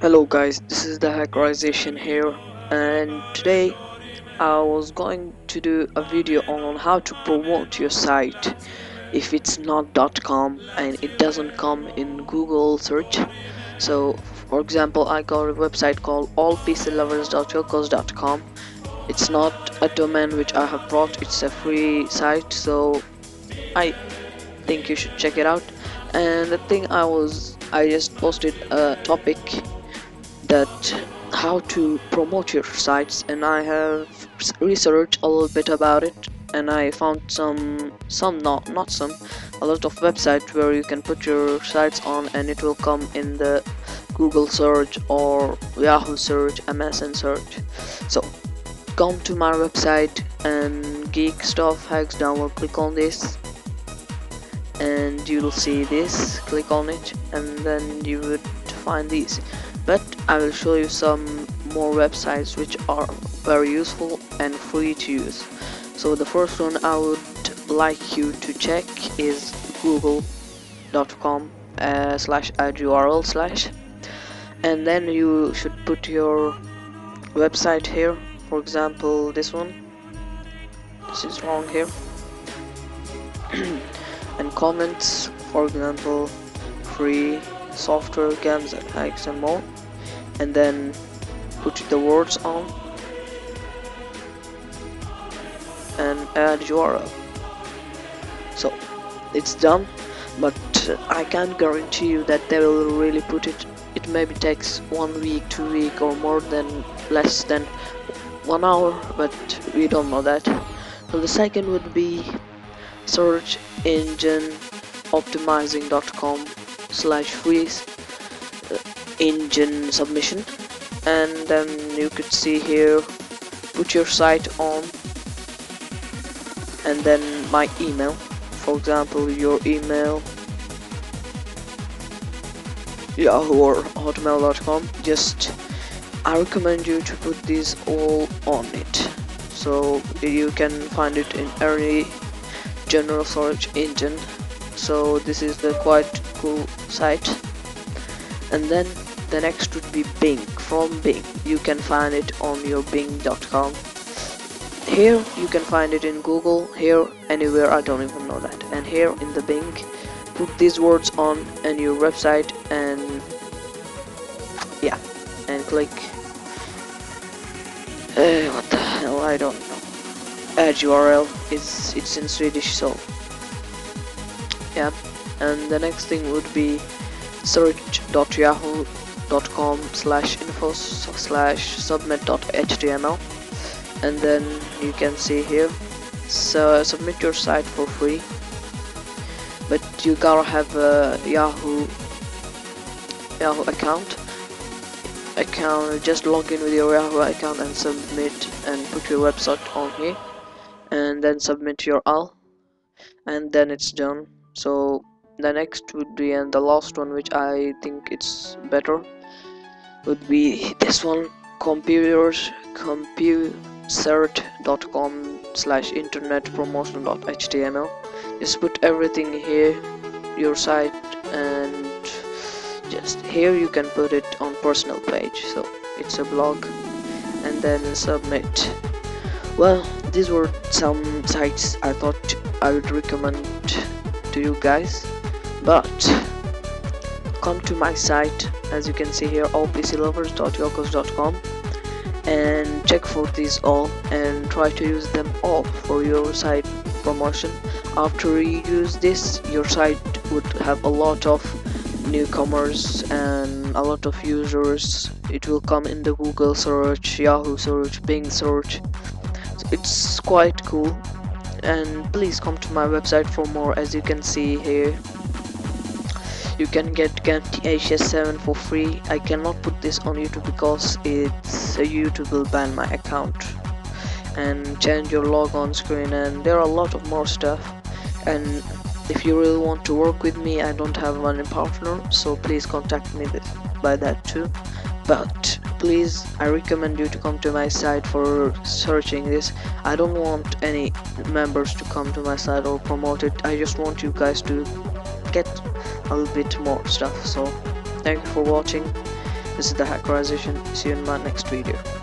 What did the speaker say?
Hello guys, this is the Hackerization here and today I was going to do a video on how to promote your site. If it's not .com and it doesn't come in Google search. So for example I got a website called allpclovers.yocos.com it's not a domain which I have brought it's a free site so I think you should check it out. And the thing I was I just posted a topic that how to promote your sites and I have researched a little bit about it and I found some some not not some a lot of websites where you can put your sites on and it will come in the Google search or Yahoo search MSN search. So come to my website and geek stuff hacks download click on this and you'll see this click on it and then you would find these. But I will show you some more websites which are very useful and free to use. So the first one I would like you to check is google.com uh, slash URL slash. And then you should put your website here. For example this one. This is wrong here and comments for example free software games and more and then put the words on and add URL. So it's done but I can't guarantee you that they will really put it. It maybe takes one week two week or more than less than one hour but we don't know that. So the second would be search engine optimizing.com slash free uh, engine submission. And then you could see here put your site on and then my email. For example your email yahoo or hotmail.com just I recommend you to put these all on it. So you can find it in any general search engine. So this is the quite cool site. And then the next would be Bing. From Bing you can find it on your bing.com here you can find it in Google. Here anywhere I don't even know that. And here in the Bing put these words on and your website and yeah and click. Uh, what the hell? I don't know Uh, add URL it's it's in Swedish so yeah. And the next thing would be search.yahoo.com slash info slash submit.html and then you can see here so submit your site for free. But you gotta have a Yahoo Yahoo account. Account just log in with your Yahoo account and submit and put your website on here and then submit your all and then it's done. So the next would be and the last one which I think it's better would be this one computers compusert.com slash internet promotion.html just put everything here your site and just here you can put it on personal page. So it's a blog and then submit. Well these were some sites I thought I would recommend to you guys but come to my site as you can see here allpclovers.yocos.com and check for these all and try to use them all for your site promotion. After you use this your site would have a lot of newcomers and a lot of users. It will come in the google search yahoo search bing search it's quite cool. And please come to my website for more as you can see here. You can get Camtasia 7 for free. I cannot put this on YouTube because it's YouTube will ban my account. And change your logon screen and there are a lot of more stuff. And if you really want to work with me I don't have one partner so please contact me by that too. But please I recommend you to come to my site for searching this. I don't want any members to come to my site or promote it. I just want you guys to get a little bit more stuff. So thank you for watching. This is the hackerization see you in my next video